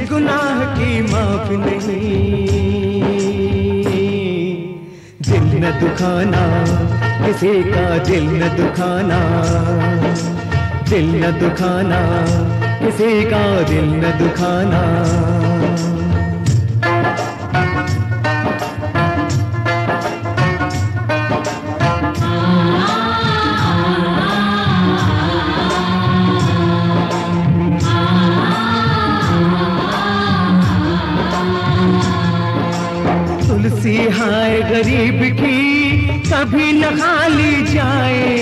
गुनाह की माफ़ नहीं। दिल न दुखाना, किसी का दिल न दुखाना। दिल न दुखाना, किसी का दिल न दुखाना। तुलसी हाय गरीब की, कभी न खाली जाए।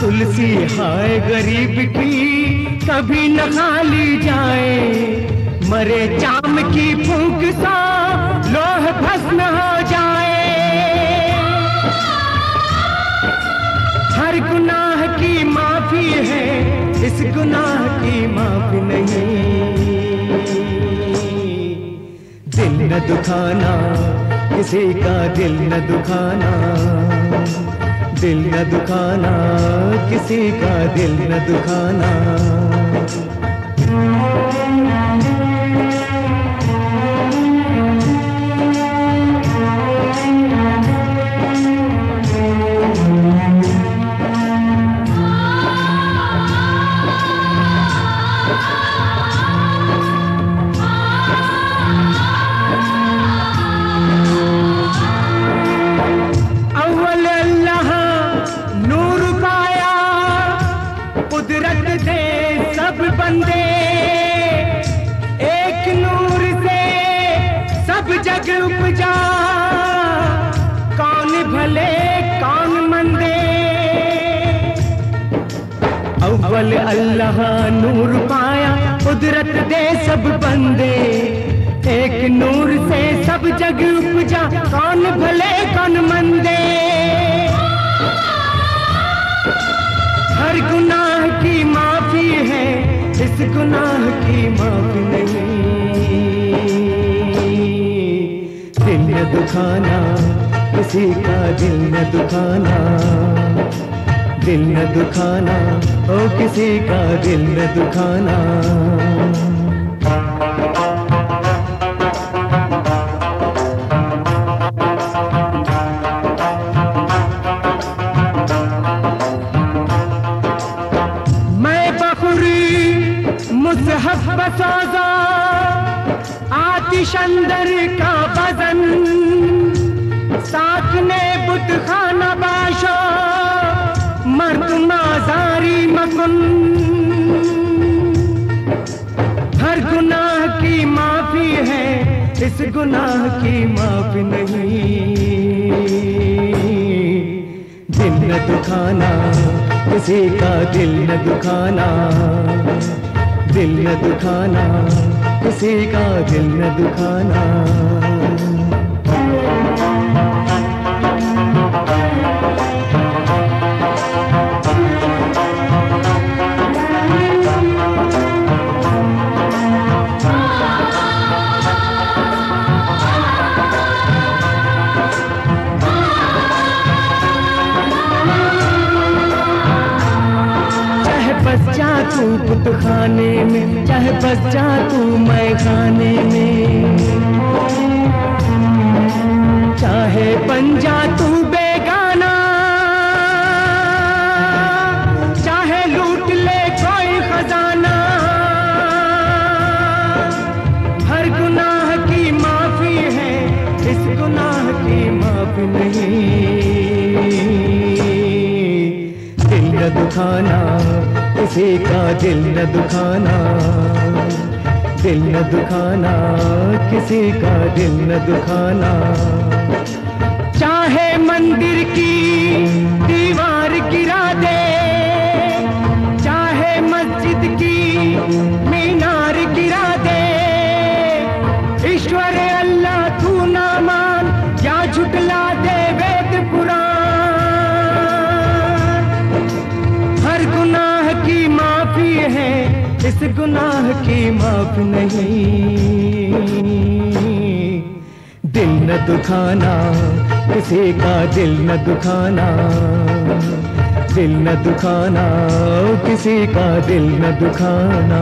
तुलसी हाय गरीब की, कभी न खाली जाए। मरे चाम की फूंक सा, लोह भस्म हो जाए। हर गुनाह की माफ़ी है, इस गुनाह की माफ़ी नहीं। न दुखाना, किसी का दिल न दुखाना, दिल न दुखाना, किसी का दिल न दुखाना। कुदरत दे सब बंदे, एक नूर से सब जग उपजा। कौन भले, कौन मंदे। अव्वल अल्लाह नूर पाया, कुदरत दे सब बंदे। एक नूर से सब जग उपजा, कौन भले, कौन मंदे। गुनाह की माफ़ नहीं। दिल न दुखाना, किसी का दिल न दुखाना। दिल न दुखाना, ओ किसी का दिल न दुखाना। बखुरी मुजहब बसाजा आतिश अंदर का बदन साथ ने बुत खाना बाशो, मर्द माजारी मकुन हर गुनाह की माफ़ी है, इस गुनाह की माफ़ी नहीं। दिल न दुखाना, किसी का दिल न दुखाना। दिल न दुखाना किसी का दिल न दुखाना। जा तू पुत खाने में, चाहे बच्चा तू मैं खाने में। चाहे बन जा तू बेगाना, चाहे लूट ले कोई खजाना। हर गुनाह की माफ़ी है, इस गुनाह की माफ़ी नहीं। दिल दुखाना किसी का दिल न दुखाना? दिल न दुखाना, किसी का दिल न दुखाना? चाहे मंदिर की दीवार गिरा दे इस गुनाह की माफ़ नहीं। दिल न दुखाना, किसी का दिल न दुखाना। दिल न दुखाना, किसी का दिल न दुखाना।